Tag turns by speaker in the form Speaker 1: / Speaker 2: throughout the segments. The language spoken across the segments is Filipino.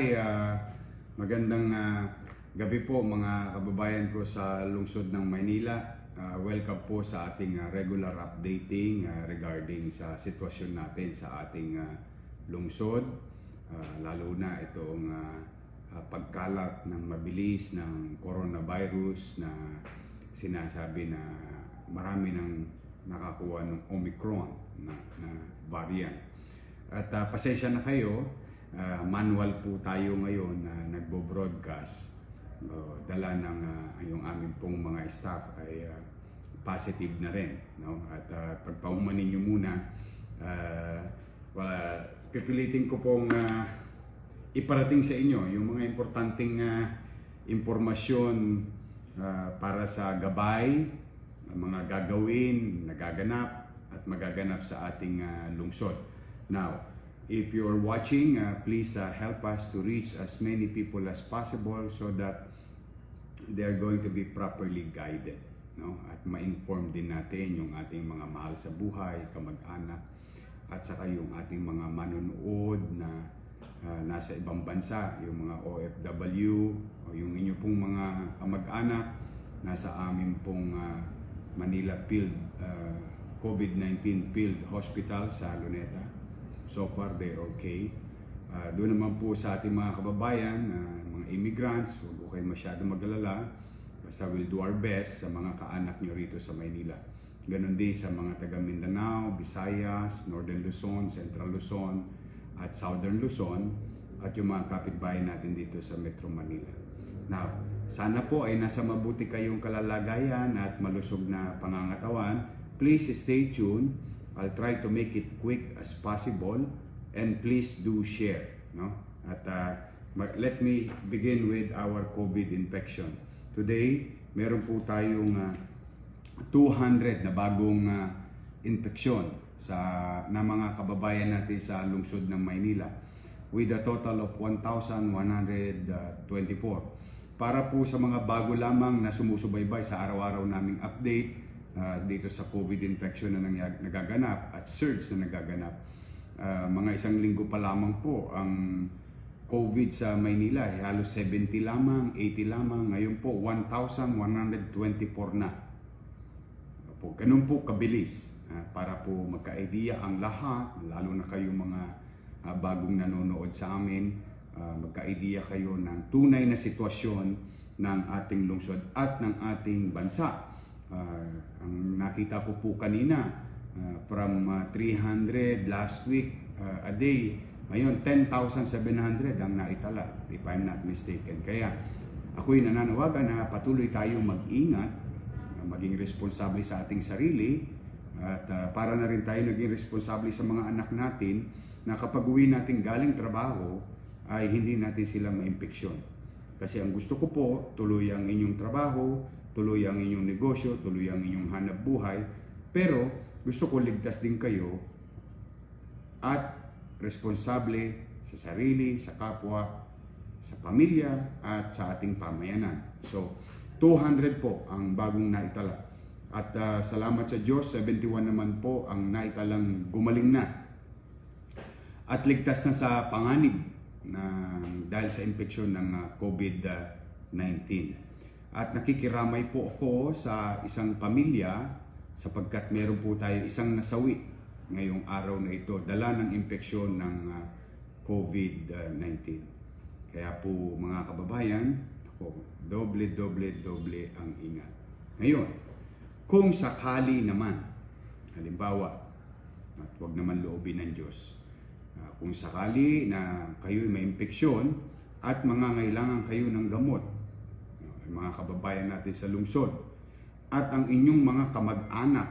Speaker 1: hi, uh, magandang uh, gabi po mga kababayan ko sa lungsod ng Maynila. Uh, welcome po sa ating uh, regular updating uh, regarding sa sitwasyon natin sa ating uh, lungsod. Uh, lalo na itong uh, pagkalat ng mabilis ng coronavirus na sinasabi na marami nang nakakuha ng Omicron na, na variant. At uh, pasensya na kayo, uh, manual po tayo ngayon na nagbo-broadcast. Uh, dala ng uh, yung aming pong mga staff ay uh, positive na rin. No? At uh, pagpaumanin nyo muna, uh, wala, pipilitin ko pong uh, iparating sa inyo yung mga importanteng uh, impormasyon uh, para sa gabay, mga gagawin, nagaganap at magaganap sa ating uh, lungsod. Now, if you're watching, uh, please uh, help us to reach as many people as possible so that they're going to be properly guided. No? At ma-inform din natin yung ating mga mahal sa buhay, kamag-anak, at saka yung ating mga manonood na uh, nasa ibang bansa, yung mga OFW, o yung inyo pong mga kamag-anak, nasa amin pong uh, Manila Field, uh, COVID-19 Field Hospital sa Luneta So far, they're okay. Uh, doon naman po sa ating mga kababayan, uh, mga immigrants, huwag po kayo masyado magalala. Basta we'll do our best sa mga kaanak nyo rito sa Maynila. Ganon din sa mga taga Mindanao, Visayas, Northern Luzon, Central Luzon, at Southern Luzon, at yung mga kapitbahay natin dito sa Metro Manila. Now, sana po ay nasa mabuti kayong kalalagayan at malusog na pangangatawan. Please stay tuned I'll try to make it quick as possible and please do share. No? At uh, let me begin with our COVID infection. Today, meron po tayong uh, 200 na bagong uh, infeksyon sa na mga kababayan natin sa lungsod ng Maynila with a total of 1,124. Para po sa mga bago lamang na sumusubaybay sa araw-araw naming update, uh, dito sa COVID infection na nangyag, nagaganap at surge na nagaganap. Uh, mga isang linggo pa lamang po ang COVID sa Maynila, eh, halos 70 lamang, 80 lamang. Ngayon po, 1,124 na. Po, ganun po kabilis uh, para po magka-idea ang lahat, lalo na kayong mga uh, bagong nanonood sa amin, uh, magka-idea kayo ng tunay na sitwasyon ng ating lungsod at ng ating bansa Uh, ang nakita ko po kanina, uh, from uh, 300 last week uh, a day, ngayon 10,700 ang naitala, if I'm not mistaken. Kaya ako'y nananawagan na patuloy tayong mag-ingat, uh, maging responsable sa ating sarili, at uh, para na rin tayo naging responsable sa mga anak natin na kapag uwi natin galing trabaho, ay hindi natin sila ma-impeksyon. Kasi ang gusto ko po, tuloy ang inyong trabaho, tuloy ang inyong negosyo, tuloy ang inyong hanap buhay. Pero gusto ko ligtas din kayo at responsable sa sarili, sa kapwa, sa pamilya at sa ating pamayanan. So, 200 po ang bagong naitala. At uh, salamat sa Diyos, 71 naman po ang naitalang gumaling na. At ligtas na sa panganib na dahil sa infeksyon ng uh, COVID-19. At nakikiramay po ako sa isang pamilya sapagkat meron po tayo isang nasawi ngayong araw na ito, dala ng impeksyon ng uh, COVID-19. Kaya po mga kababayan, ako, doble, doble, doble ang ingat. Ngayon, kung sakali naman, halimbawa, at huwag naman loobin ng Diyos, uh, kung sakali na kayo may impeksyon at mangangailangan kayo ng gamot, mga kababayan natin sa lungsod at ang inyong mga kamag-anak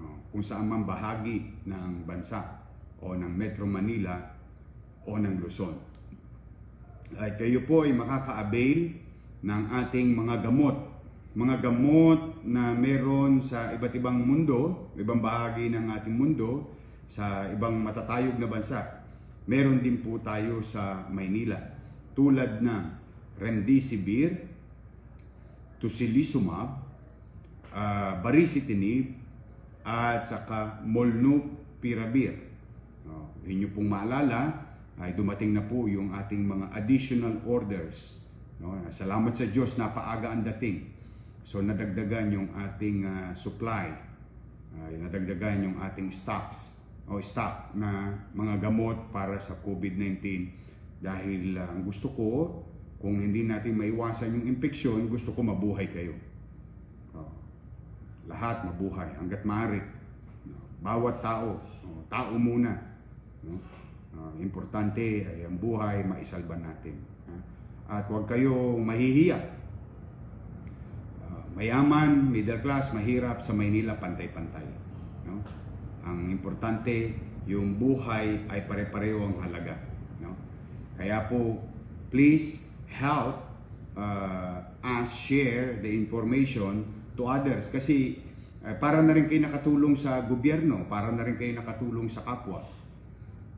Speaker 1: uh, kung saan man bahagi ng bansa o ng Metro Manila o ng Luzon. At kayo po ay makaka-avail ng ating mga gamot. Mga gamot na meron sa iba't ibang mundo, ibang bahagi ng ating mundo, sa ibang matatayog na bansa. Meron din po tayo sa Maynila. Tulad ng Remdesivir, tocilizumab, uh, baricitinib, at saka molnupiravir. Uh, inyo pong maalala ay dumating na po yung ating mga additional orders. No? Salamat sa Diyos, napaaga ang dating. So nadagdagan yung ating uh, supply, uh, nadagdagan yung ating stocks o stock na mga gamot para sa COVID-19 dahil uh, ang gusto ko kung hindi natin maiwasan yung infeksyon, gusto ko mabuhay kayo. Uh, lahat mabuhay hanggat maaari. Bawat tao, uh, tao muna. No? Uh, importante ay ang buhay maisalba natin. Uh, at huwag kayo mahihiya. Uh, mayaman, middle class, mahirap sa Maynila pantay-pantay. No? Ang importante, yung buhay ay pare-pareho ang halaga. No? Kaya po, please help uh, us share the information to others kasi uh, para na rin kayo nakatulong sa gobyerno, para na rin kayo nakatulong sa kapwa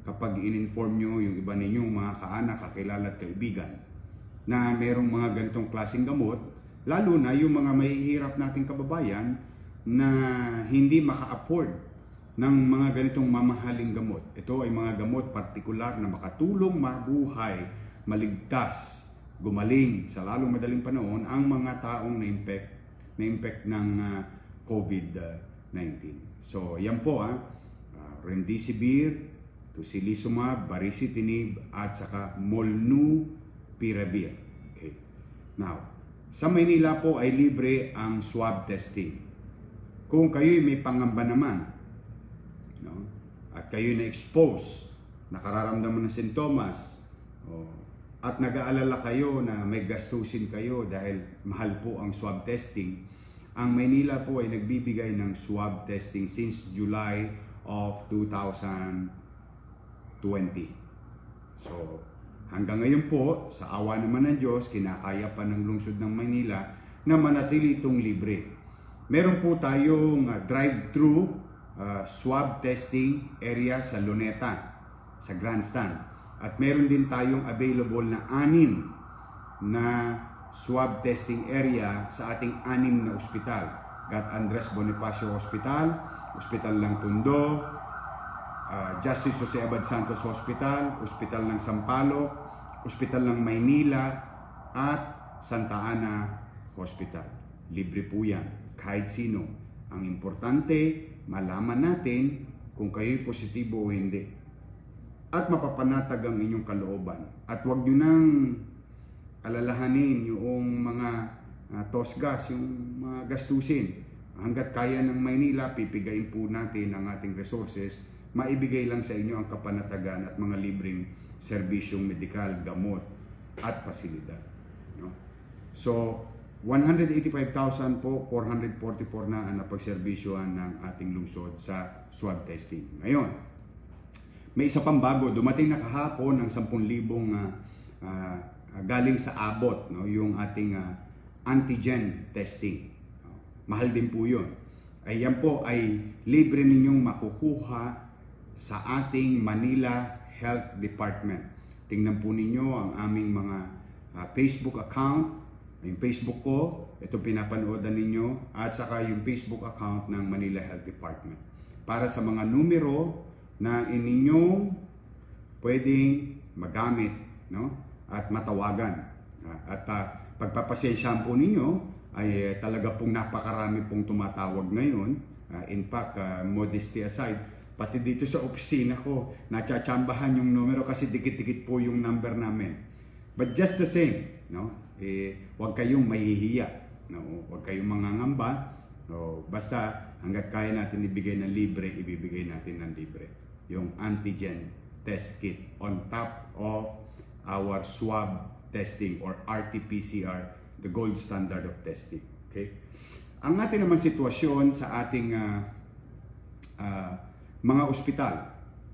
Speaker 1: kapag in-inform nyo yung iba ninyong mga kaanak, kakilala at kaibigan na merong mga ganitong klaseng gamot, lalo na yung mga mahihirap nating kababayan na hindi maka-afford ng mga ganitong mamahaling gamot. Ito ay mga gamot partikular na makatulong mabuhay, maligtas, gumaling sa lalong madaling panahon ang mga taong na-impact na-impact ng uh, COVID-19. So, yan po ha. Uh, Remdesivir, Tocilizumab, Baricitinib, at saka Molnupiravir. Okay. Now, sa Maynila po ay libre ang swab testing. Kung kayo may pangamba naman, no? at kayo na-expose, nakararamdaman ng sintomas, o at nag-aalala kayo na may gastusin kayo dahil mahal po ang swab testing, ang Maynila po ay nagbibigay ng swab testing since July of 2020. So, hanggang ngayon po, sa awa naman ng Diyos, kinakaya pa ng lungsod ng Maynila na manatili itong libre. Meron po tayong uh, drive-thru uh, swab testing area sa Luneta, sa Grandstand. At meron din tayong available na anim na swab testing area sa ating anim na ospital. Gat Andres Bonifacio Hospital, Hospital ng Tondo, uh, Justice Jose Abad Santos Hospital, Hospital ng Sampaloc, Hospital ng Maynila, at Santa Ana Hospital. Libre po yan, kahit sino. Ang importante, malaman natin kung kayo'y positibo o hindi at mapapanatag ang inyong kalooban. At huwag nyo nang alalahanin yung mga uh, tosgas, yung mga gastusin. Hanggat kaya ng Maynila, pipigayin po natin ang ating resources, maibigay lang sa inyo ang kapanatagan at mga libreng serbisyong medikal, gamot at pasilidad. No? So, 185,000 po, 444 na ang napagserbisyuhan ng ating lungsod sa swab testing. Ngayon, may isa pang bago, dumating na kahapon ng 10,000 uh, uh, galing sa abot, no? yung ating uh, antigen testing. Mahal din po yun. Ay yan po ay libre ninyong makukuha sa ating Manila Health Department. Tingnan po ninyo ang aming mga uh, Facebook account, yung Facebook ko, ito pinapanoodan ninyo, at saka yung Facebook account ng Manila Health Department. Para sa mga numero na ininyong pwedeng magamit no? at matawagan. At uh, pagpapasensyahan po ninyo ay uh, talaga pong napakarami pong tumatawag ngayon. Uh, in fact, uh, modesty aside, pati dito sa opisina ko, nachachambahan yung numero kasi dikit-dikit po yung number namin. But just the same, no? Eh, huwag kayong mahihiya. No? Huwag kayong mangangamba. No? Basta hanggat kaya natin ibigay ng libre, ibibigay natin ng libre yung antigen test kit on top of our swab testing or RT-PCR, the gold standard of testing. Okay? Ang ating naman sitwasyon sa ating uh, uh, mga ospital,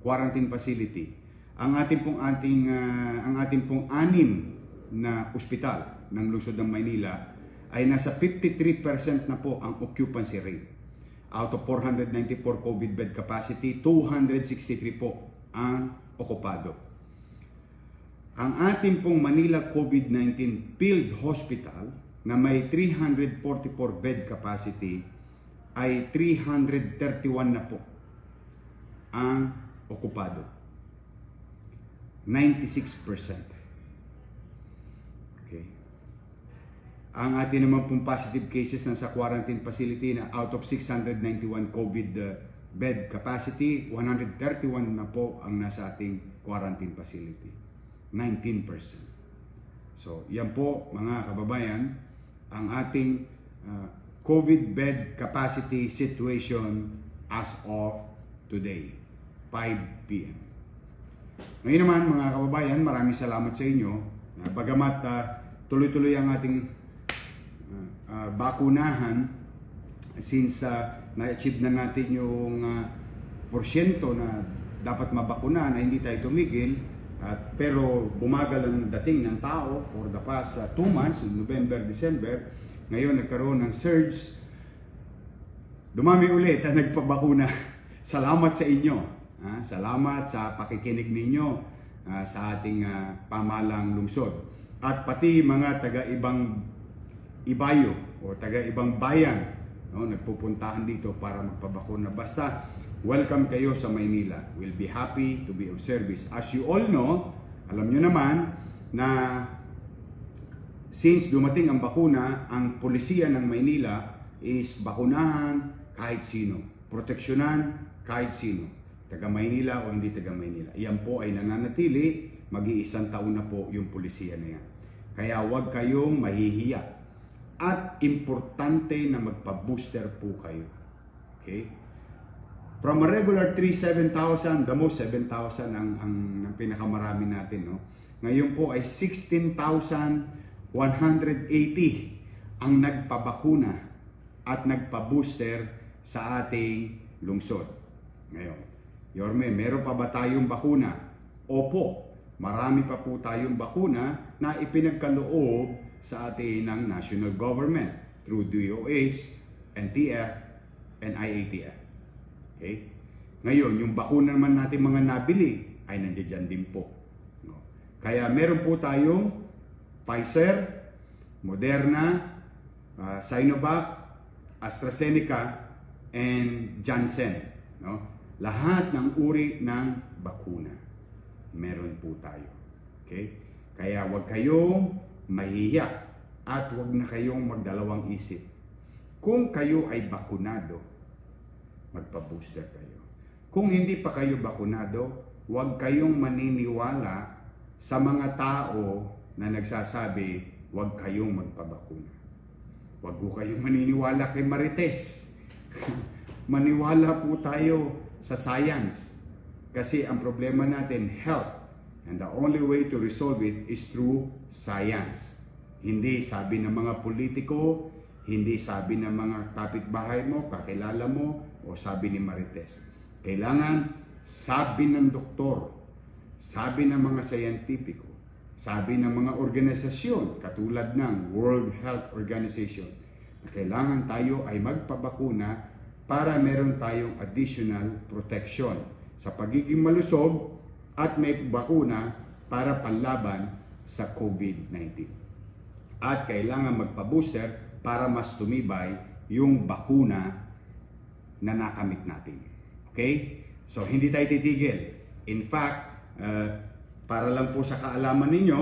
Speaker 1: quarantine facility, ang ating pong ating uh, ang ating pong anim na ospital ng lungsod ng Maynila ay nasa 53% na po ang occupancy rate out of 494 COVID bed capacity, 263 po ang okupado. Ang ating pong Manila COVID-19 Field Hospital na may 344 bed capacity ay 331 na po ang okupado. 96%. Okay. Ang atin naman pong positive cases na sa quarantine facility na out of 691 COVID uh, bed capacity, 131 na po ang nasa ating quarantine facility. 19%. So, yan po mga kababayan, ang ating uh, COVID bed capacity situation as of today, 5 p.m. Ngayon naman mga kababayan, maraming salamat sa inyo. Uh, bagamat uh, tuloy-tuloy ang ating uh, uh, bakunahan since uh, na-achieve na natin yung uh, porsyento na dapat mabakuna na hindi tayo tumigil at pero bumagal ang dating ng tao for the past 2 uh, months, November, December, ngayon nagkaroon ng surge. Dumami ulit ang nagpabakuna. Salamat sa inyo. Ha? Salamat sa pakikinig ninyo uh, sa ating uh, pamalang lungsod. At pati mga taga-ibang ibayo o taga-ibang bayan no, nagpupuntahan dito para magpabakuna. Basta welcome kayo sa Maynila. We'll be happy to be of service. As you all know, alam nyo naman na since dumating ang bakuna, ang polisiya ng Maynila is bakunahan kahit sino. Proteksyonan kahit sino. Taga Maynila o hindi taga Maynila. Iyan po ay nananatili, mag-iisang taon na po yung polisiya na yan. Kaya huwag kayong mahihiya. At importante na magpa-booster po kayo. Okay? From a regular 3, 7,000, the most 7,000 ang, ang, ang pinakamarami natin. No? Ngayon po ay 16,180 ang nagpabakuna at nagpa-booster sa ating lungsod. Ngayon, Yorme, meron pa ba tayong bakuna? Opo, marami pa po tayong bakuna na ipinagkaloob sa atin ng national government through DOH, NTF, and IATF. Okay? Ngayon, yung bakuna naman natin mga nabili ay nandiyan din po. No? Kaya meron po tayong Pfizer, Moderna, uh, Sinovac, AstraZeneca, and Janssen. No? Lahat ng uri ng bakuna. Meron po tayo. Okay? Kaya wag kayong mahihiya at wag na kayong magdalawang isip. Kung kayo ay bakunado, magpa-booster kayo. Kung hindi pa kayo bakunado, huwag kayong maniniwala sa mga tao na nagsasabi, huwag kayong magpabakuna. Huwag po kayong maniniwala kay Marites. Maniwala po tayo sa science. Kasi ang problema natin, health. And the only way to resolve it is through science. Hindi sabi ng mga politiko, hindi sabi ng mga kapitbahay mo, kakilala mo, o sabi ni Marites. Kailangan sabi ng doktor, sabi ng mga sayantipiko, sabi ng mga organisasyon katulad ng World Health Organization na kailangan tayo ay magpabakuna para meron tayong additional protection sa pagiging malusog at may bakuna para panlaban sa COVID-19. At kailangan magpa-booster para mas tumibay yung bakuna na nakamit natin. Okay? So, hindi tayo titigil. In fact, uh, para lang po sa kaalaman ninyo,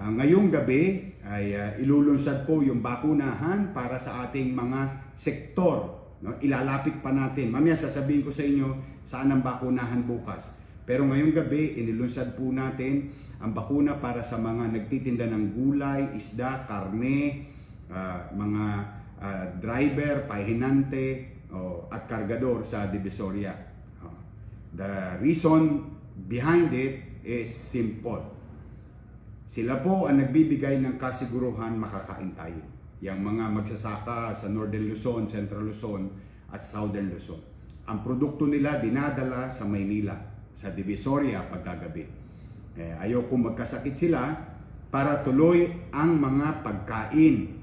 Speaker 1: uh, ngayong gabi ay uh, ilulunsad po yung bakunahan para sa ating mga sektor. No? Ilalapit pa natin. Mamaya sasabihin ko sa inyo saan ang bakunahan bukas. Pero ngayong gabi, inilunsad po natin ang bakuna para sa mga nagtitinda ng gulay, isda, karne, uh, mga uh, driver, pahinante, oh, at kargador sa Divisoria. Oh. The reason behind it is simple. Sila po ang nagbibigay ng kasiguruhan makakain tayo. Yung mga magsasaka sa Northern Luzon, Central Luzon at Southern Luzon. Ang produkto nila dinadala sa Maynila, sa Divisoria pagkagabi. Eh, ayoko magkasakit sila para tuloy ang mga pagkain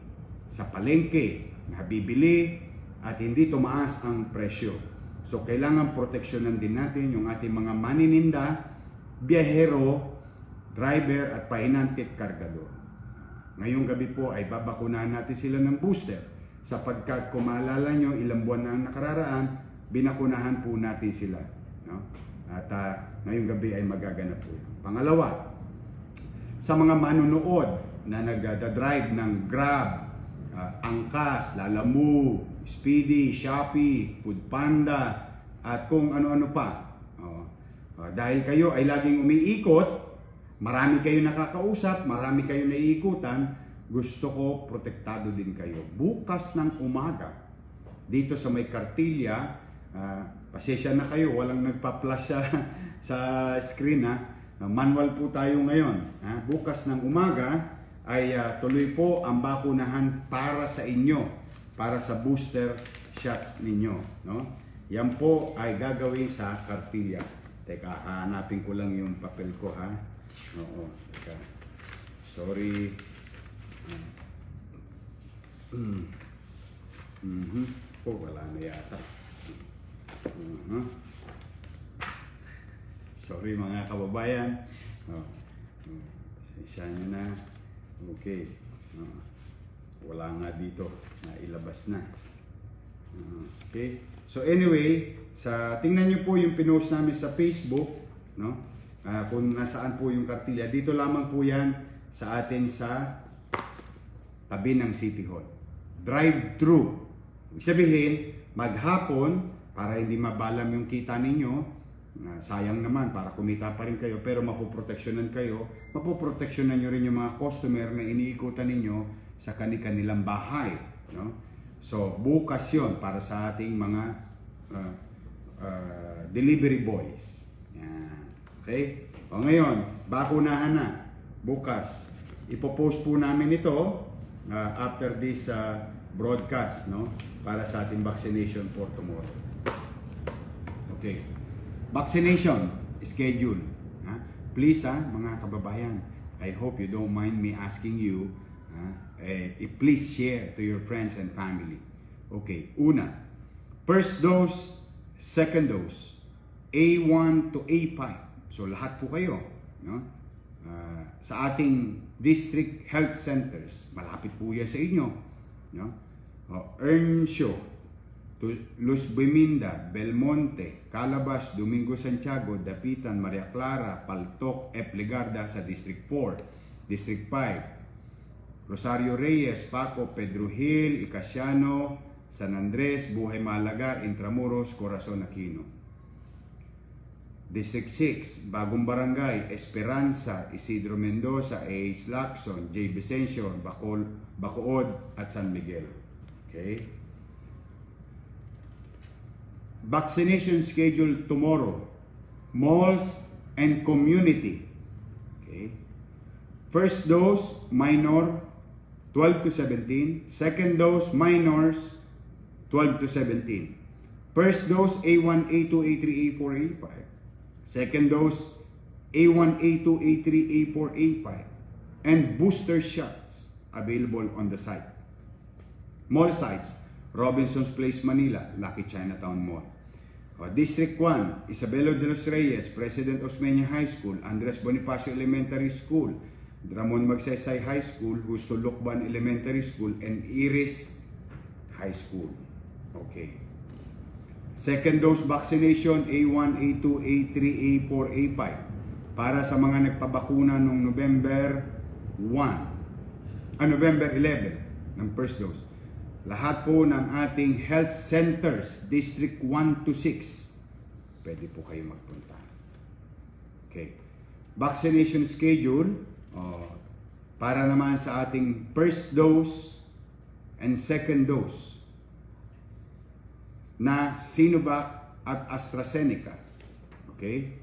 Speaker 1: sa palengke na bibili at hindi tumaas ang presyo. So kailangan proteksyonan din natin yung ating mga manininda, biyahero, driver at pahinantit kargador. Ngayong gabi po ay babakunahan natin sila ng booster sapagkat kung maalala nyo ilang buwan na nakararaan, binakunahan po natin sila. No? At uh, ngayong gabi ay magaganap po yan. Pangalawa, sa mga manunood na nagda-drive ng Grab, uh, Angkas, Lalamu, Speedy, Shopee, Foodpanda, at kung ano-ano pa. Oh. Uh, dahil kayo ay laging umiikot, marami kayo nakakausap, marami kayo naiikutan, gusto ko protektado din kayo. Bukas ng umaga, dito sa may kartilya, uh, pasensya na kayo, walang nagpa-flash sa, screen ha. Manual po tayo ngayon. Ha? Bukas ng umaga ay uh, tuloy po ang bakunahan para sa inyo, para sa booster shots ninyo. No? Yan po ay gagawin sa kartilya. Teka, hanapin ko lang yung papel ko ha. Oo, teka. Sorry. Mm. Mm-hmm. Oh, wala na yata. Uh-huh. Sorry mga kababayan. Oh. Isa nyo na. Okay. Oh. Wala nga dito. Nailabas na. Uh, okay. So anyway, sa tingnan niyo po yung pinost namin sa Facebook, no? Uh, kung nasaan po yung kartilya. Dito lamang po yan sa atin sa tabi ng City Hall. Drive-thru. Ibig sabihin, maghapon, para hindi mabalam yung kita ninyo, uh, sayang naman para kumita pa rin kayo, pero mapoproteksyonan kayo, mapoproteksyonan nyo rin yung mga customer na iniikutan ninyo sa kanilang bahay. No? So, bukas yon para sa ating mga uh, uh, delivery boys. Yan. Okay? O ngayon, bakunahan na. Bukas. Ipopost po namin ito uh, after this uh, broadcast no para sa ating vaccination for tomorrow. Okay. Vaccination schedule. Ha? Please ha, mga kababayan, I hope you don't mind me asking you uh, eh, please share to your friends and family. Okay, una, first dose, second dose, A1 to A5. So lahat po kayo, no? Uh, sa ating district health centers, malapit po yan sa inyo, no? Uh, Earnshaw, Luz Biminda, Belmonte, Calabas, Domingo Santiago, Dapitan, Maria Clara, Paltok, Epligarda sa District 4, District 5, Rosario Reyes, Paco, Pedro Hill, Icasiano, San Andres, Buhay Malaga, Intramuros, Corazon Aquino. District 6, Bagong Barangay, Esperanza, Isidro Mendoza, A.H. Lacson, J. Vicencio, Bacol, Bacood, at San Miguel. Okay? Vaccination schedule tomorrow. Malls and community. Okay. First dose, minor, 12 to 17. Second dose, minors, 12 to 17. First dose, A1, A2, A3, A4, A5. Second dose, A1, A2, A3, A4, A5. And booster shots available on the site. Mall sites, Robinson's Place, Manila, Lucky Chinatown Mall. District 1, Isabelo de los Reyes, President Osmeña High School, Andres Bonifacio Elementary School, Ramon Magsaysay High School, Justo Lukban Elementary School, and Iris High School. Okay. Second dose vaccination A1, A2, A3, A4, A5 para sa mga nagpabakuna noong November 1, ah, November 11 ng first dose. Lahat po ng ating health centers, District 1 to 6, pwede po kayo magpunta. Okay. Vaccination schedule, oh, para naman sa ating first dose and second dose na Sinovac at AstraZeneca. Okay?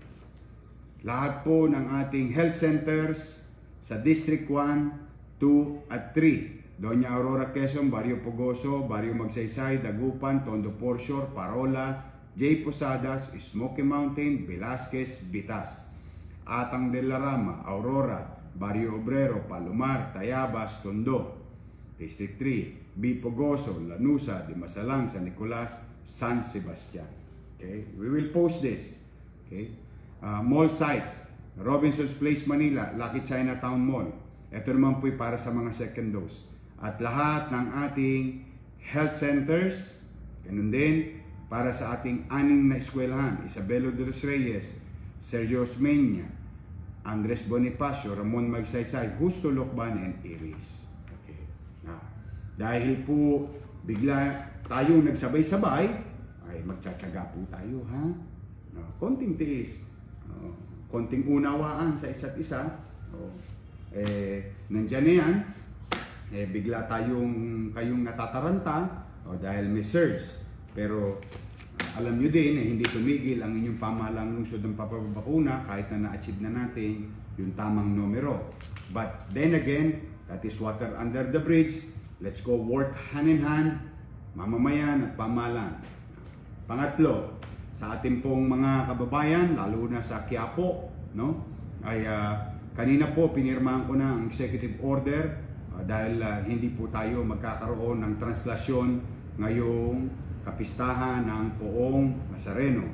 Speaker 1: Lahat po ng ating health centers sa District 1, 2 at 3. Doña Aurora Quezon, Barrio Pogoso, Barrio Magsaysay, Dagupan, Tondo Porshore, Parola, J. Posadas, Smoky Mountain, Velasquez, Bitas. Atang de la Rama, Aurora, Barrio Obrero, Palomar, Tayabas, Tondo. District 3, B. Pogoso, Lanusa, Dimasalang, San Nicolas, San Sebastian. Okay? We will post this. Okay? Uh, mall sites, Robinson's Place, Manila, Lucky Chinatown Mall. Ito naman po para sa mga second dose. At lahat ng ating health centers, ganun din, para sa ating aning na eskwelahan, Isabelo de los Reyes, Sergio Osmeña, Andres Bonifacio, Ramon Magsaysay, Justo Lokban, and Iris. Okay. Now, dahil po bigla tayo nagsabay-sabay, ay magtsatsaga po tayo ha. No, konting tiis, no, konting unawaan sa isa't isa. No, eh, nandyan na yan, eh, bigla tayong kayong natataranta o dahil may surge. Pero alam nyo din na hindi tumigil ang inyong pamahalang lungsod ng papabakuna kahit na na-achieve na natin yung tamang numero. But then again, that is water under the bridge. Let's go work hand in hand, mamamayan at pamahalaan. Pangatlo, sa ating pong mga kababayan, lalo na sa Quiapo, no? ay uh, kanina po pinirmahan ko na ang executive order uh, dahil uh, hindi po tayo magkakaroon ng translasyon ngayong kapistahan ng Poong Nazareno.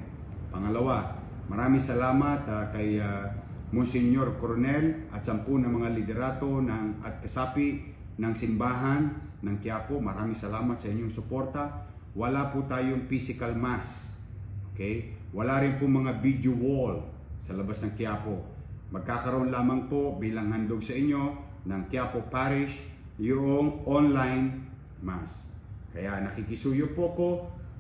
Speaker 1: Pangalawa, maraming salamat uh, kay uh, Monsignor Coronel at sampu ng mga liderato ng, at kasapi ng simbahan ng Quiapo. Maraming salamat sa inyong suporta. Wala po tayong physical mass. Okay? Wala rin po mga video wall sa labas ng Quiapo. Magkakaroon lamang po bilang handog sa inyo ng Quiapo Parish yung online mass. Kaya nakikisuyo po ko,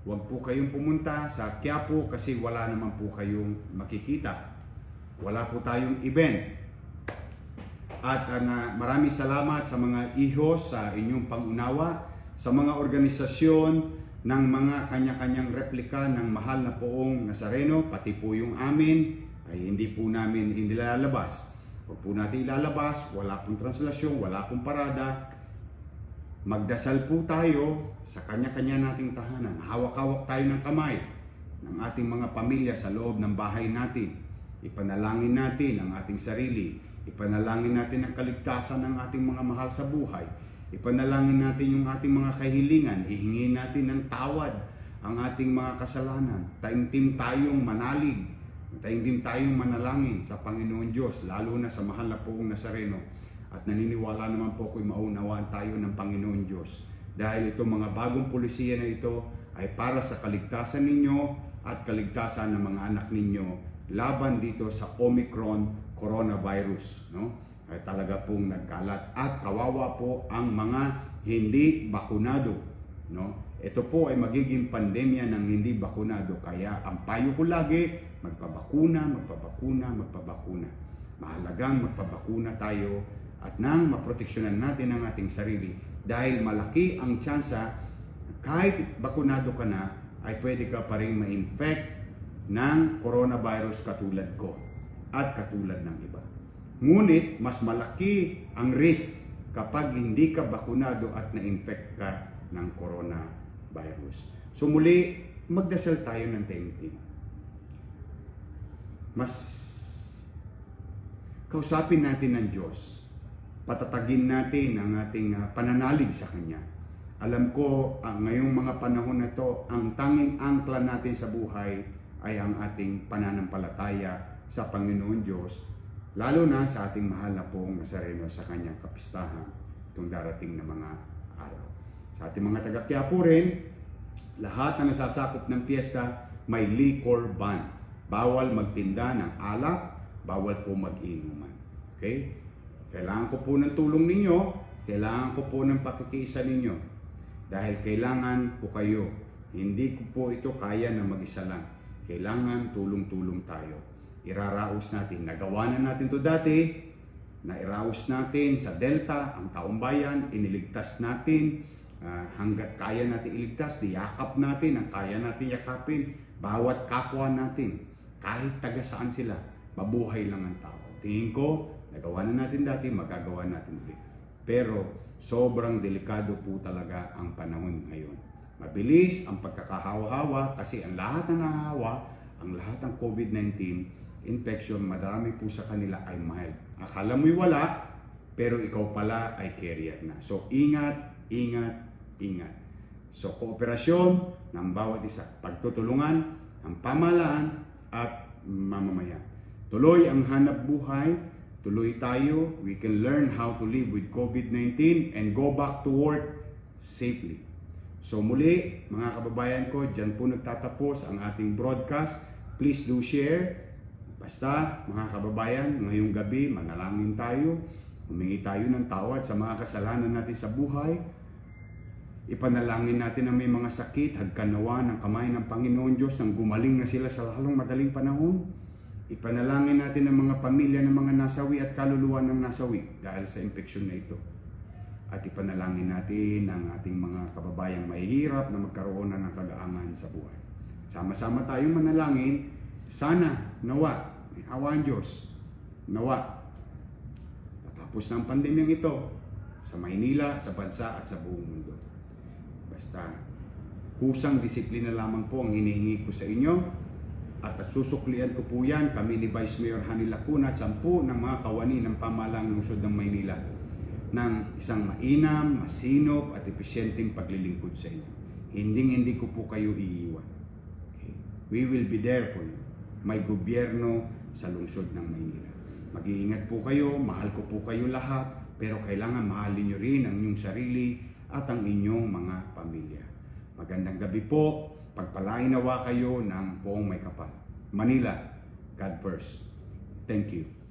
Speaker 1: huwag po kayong pumunta sa Quiapo kasi wala naman po kayong makikita. Wala po tayong event. At uh, maraming salamat sa mga ihos sa inyong pangunawa, sa mga organisasyon ng mga kanya-kanyang replika ng mahal na poong Nazareno, pati po yung amin, ay hindi po namin inilalabas. Huwag po natin ilalabas, wala pong translasyon, wala pong parada, Magdasal po tayo sa kanya-kanya nating tahanan. Hawak-hawak tayo ng kamay ng ating mga pamilya sa loob ng bahay natin. Ipanalangin natin ang ating sarili. Ipanalangin natin ang kaligtasan ng ating mga mahal sa buhay. Ipanalangin natin yung ating mga kahilingan. Ihingi natin ng tawad ang ating mga kasalanan. Taimtim tayong manalig. Taimtim tayong manalangin sa Panginoon Diyos, lalo na sa mahal na poong Nazareno at naniniwala naman po ako'y maunawaan tayo ng Panginoon Diyos. Dahil itong mga bagong polisiya na ito ay para sa kaligtasan ninyo at kaligtasan ng mga anak ninyo laban dito sa Omicron coronavirus. No? Ay talaga pong nagkalat at kawawa po ang mga hindi bakunado. No? Ito po ay magiging pandemya ng hindi bakunado. Kaya ang payo ko lagi, magpabakuna, magpabakuna, magpabakuna. Mahalagang magpabakuna tayo at nang maproteksyonan natin ang ating sarili dahil malaki ang tsansa kahit bakunado ka na ay pwede ka pa rin ma-infect ng coronavirus katulad ko at katulad ng iba. Ngunit mas malaki ang risk kapag hindi ka bakunado at na-infect ka ng coronavirus. So muli, magdasal tayo ng taimtim. Mas kausapin natin ng Diyos patatagin natin ang ating uh, pananalig sa Kanya. Alam ko, uh, ngayong mga panahon na to, ang tanging angkla natin sa buhay ay ang ating pananampalataya sa Panginoon Diyos, lalo na sa ating mahal na pong Nazareno sa Kanyang kapistahan itong darating na mga araw. Sa ating mga taga-Quiapo rin, lahat na nasasakop ng piyesta may liquor ban. Bawal magtinda ng alak, bawal po mag-inuman. Okay? Kailangan ko po ng tulong ninyo, kailangan ko po ng pakikiisa ninyo. Dahil kailangan po kayo. Hindi ko po ito kaya na mag-isa lang. Kailangan tulong-tulong tayo. Iraraos natin. Nagawa na natin to dati. Nairaos natin sa Delta, ang taong bayan, iniligtas natin. Uh, hanggat kaya natin iligtas, niyakap natin ang kaya natin yakapin. Bawat kapwa natin, kahit taga saan sila, mabuhay lang ang tao. Tingin ko, Nagawa na natin dati, magagawa natin ulit. Pero sobrang delikado po talaga ang panahon ngayon. Mabilis ang pagkakahawa-hawa kasi ang lahat na nahahawa, ang lahat ng COVID-19 infection, madami po sa kanila ay mild. Akala mo'y wala, pero ikaw pala ay carrier na. So ingat, ingat, ingat. So kooperasyon ng bawat isa, pagtutulungan ng pamahalaan at mamamayan. Tuloy ang hanap buhay Tuloy tayo. We can learn how to live with COVID-19 and go back to work safely. So muli, mga kababayan ko, dyan po nagtatapos ang ating broadcast. Please do share. Basta, mga kababayan, ngayong gabi, manalangin tayo, humingi tayo ng tawad sa mga kasalanan natin sa buhay, Ipanalangin natin na may mga sakit, hagkanawa ng kamay ng Panginoon Diyos nang gumaling na sila sa lalong madaling panahon. Ipanalangin natin ang mga pamilya ng mga nasawi at kaluluwa ng nasawi dahil sa infeksyon na ito. At ipanalangin natin ang ating mga kababayang mahihirap na magkaroon na ng kagaangan sa buhay. Sama-sama tayong manalangin, sana, nawa, may awa Diyos, nawa, matapos ng pandemyang ito sa Maynila, sa bansa at sa buong mundo. Basta, kusang disiplina lamang po ang hinihingi ko sa inyo at susuklian ko po yan kami ni Vice Mayor Hani Lacuna at sampu ng mga kawani ng pamalang lungsod ng Maynila ng isang mainam, masinop at epesyenteng paglilingkod sa inyo. Hindi hindi ko po kayo iiwan. Okay? We will be there for you. May gobyerno sa lungsod ng Maynila. Mag-iingat po kayo, mahal ko po kayo lahat, pero kailangan mahalin nyo rin ang inyong sarili at ang inyong mga pamilya. Magandang gabi po, pagpalain nawa kayo ng poong may kapal. Manila, God first. Thank you.